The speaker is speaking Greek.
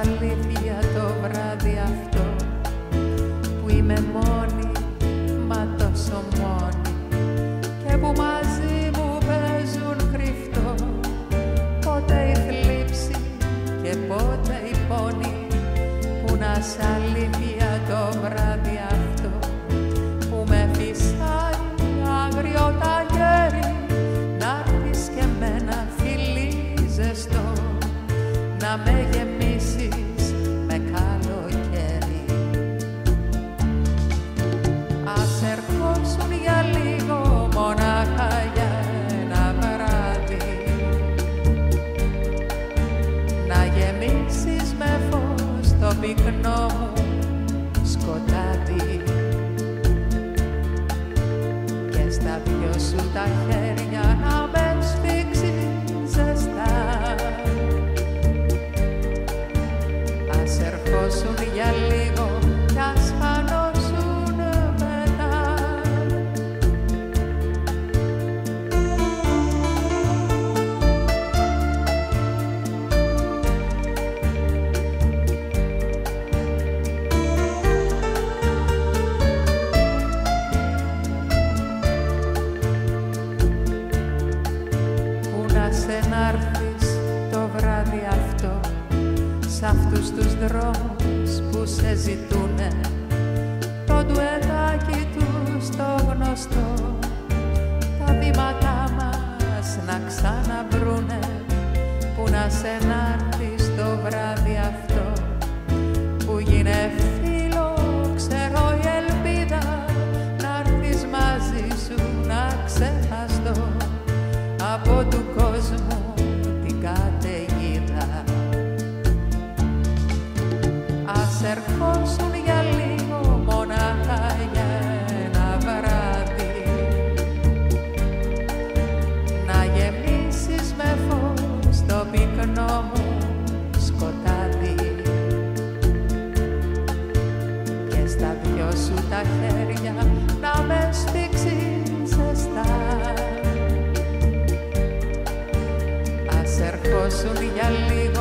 αλήθεια το βράδυ αυτό που είμαι μόνη, να με γεμίσεις με καλοκαίρι. Ας ερχόσουν για λίγο μονάχα για ένα βράδυ να γεμίσεις με φως το πυκνό μου σκοτάδι και στα δυο σου τα χέρια Σ' αυτούς τους δρόμους που σε ζητούνε. Το ντουετάκι τους το γνωστό Τα βήματά μας να ξαναβρούνε. Που να σε νάρθει το βράδυ αυτό. χέρια να με σφίξει ζεστά. Ας ερχόσουν για λίγο